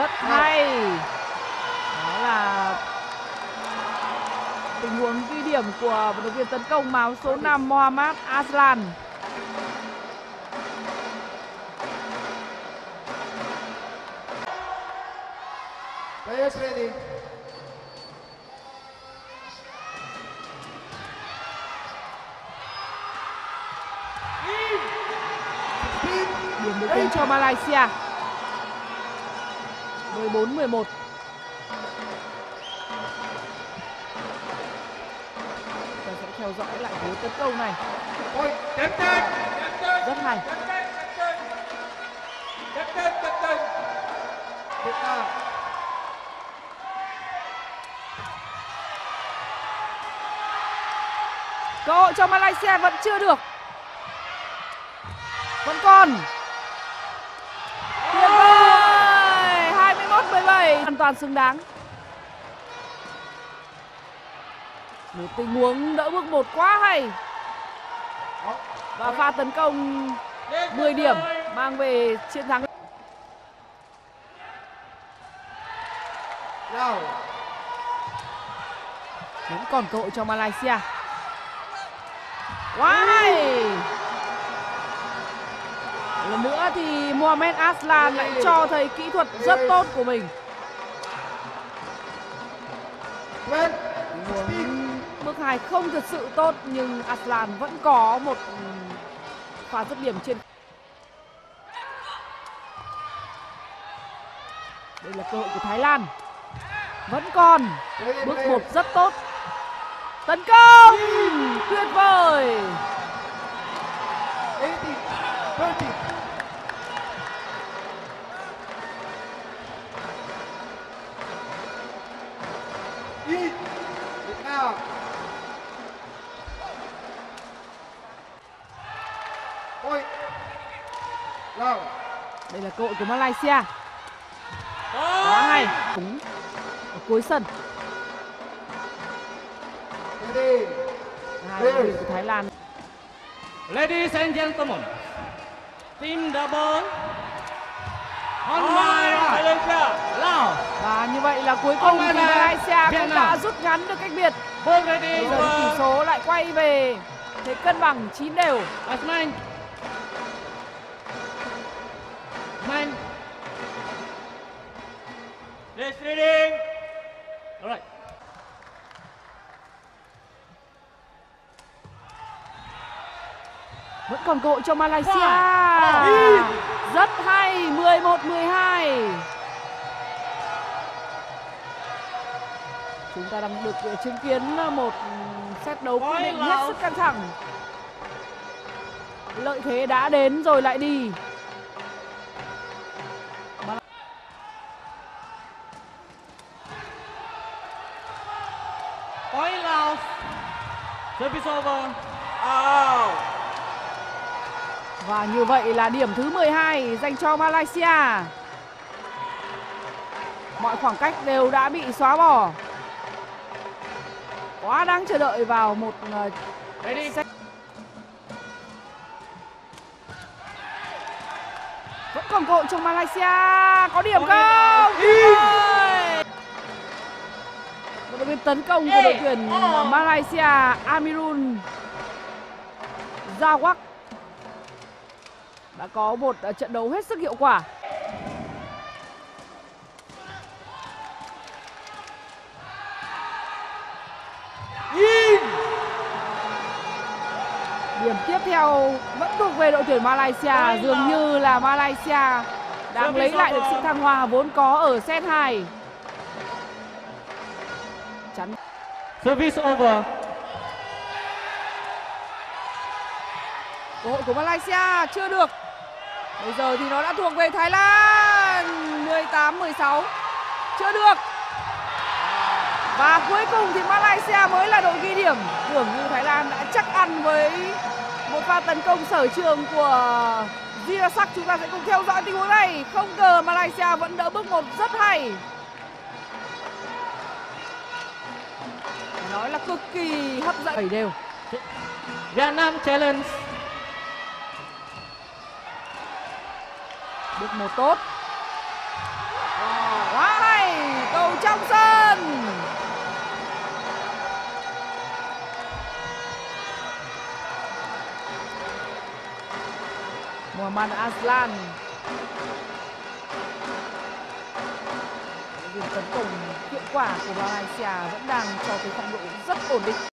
rất hay. đó là tình huống ghi điểm của vận động viên tấn công máu số 5 Mohammad Aslan. Players ready. điểm tiên cho Malaysia 14 11 ta sẽ theo dõi lại cú tấn công này. Rất hay. Nam. cơ hội cho Malaysia vẫn chưa được. Vẫn còn 21 17 hoàn toàn xứng đáng. Một tình huống đỡ bước một quá hay. Và pha tấn công 10 điểm mang về chiến thắng. Vẫn còn cơ hội cho Malaysia. Quá hay. Lần nữa thì Mohamed Aslan lại cho thấy kỹ thuật rất tốt của mình Tình huống bước hai không thật sự tốt nhưng Aslan vẫn có một ừm, pha dứt điểm trên. Đây là cơ hội của Thái Lan. Vẫn còn bước một rất tốt. Tấn công! Tuyệt vời! 18. 30. Point. Now. đây là cơ hội của Malaysia. Quá hay. Đúng ở cuối sân. Ready. hai đội hình của Thái Lan. Ladies and gentlemen, team double. On my Malaysia, Laos, và như vậy là cuối cùng thì Malaysia cũng đã rút ngắn được cách biệt. Bây giờ tỷ số lại quay về. Thế cân bằng chín đều. Asman. Asman. Let's ready. All right. vẫn còn cơ hội cho Malaysia Wow. rất hay 11 12 chúng ta đang được chứng kiến một set đấu quyết định hết sức căng thẳng lợi thế đã đến rồi lại đi Point Laos. Service over. Out. Và như vậy là điểm thứ 12 dành cho Malaysia. Mọi khoảng cách đều đã bị xóa bỏ. Quá đáng chờ đợi vào một ờ, Ready. Vẫn còn cơ hội cho Malaysia. Có điểm không? Tuyệt viên tấn công của đội tuyển ờ, Malaysia Amirul Zawak đã có một ờ, trận đấu hết sức hiệu quả. Điểm tiếp theo vẫn thuộc về đội tuyển Malaysia, dường như là Malaysia đang lấy lại được sự thăng hoa vốn có ở set 2. Service over. cơ hội của Malaysia chưa được. Bây giờ thì nó đã thuộc về Thái Lan 18 16. Chưa được. Và cuối cùng thì Malaysia mới là đội ghi điểm. Tưởng như Thái Lan đã chắc ăn với một pha tấn công sở trường của Jirasak. Chúng ta sẽ cùng theo dõi tình huống này. Không ngờ Malaysia vẫn đỡ bước một rất hay. nói là cực kỳ hấp dẫn. 7 đều. Việt Nam Challenge. Bước một tốt. Quá hay, cầu trong sân. Muhammad Aslan. Tấn công quả của Malaysia vẫn đang cho thấy phong độ rất ổn định.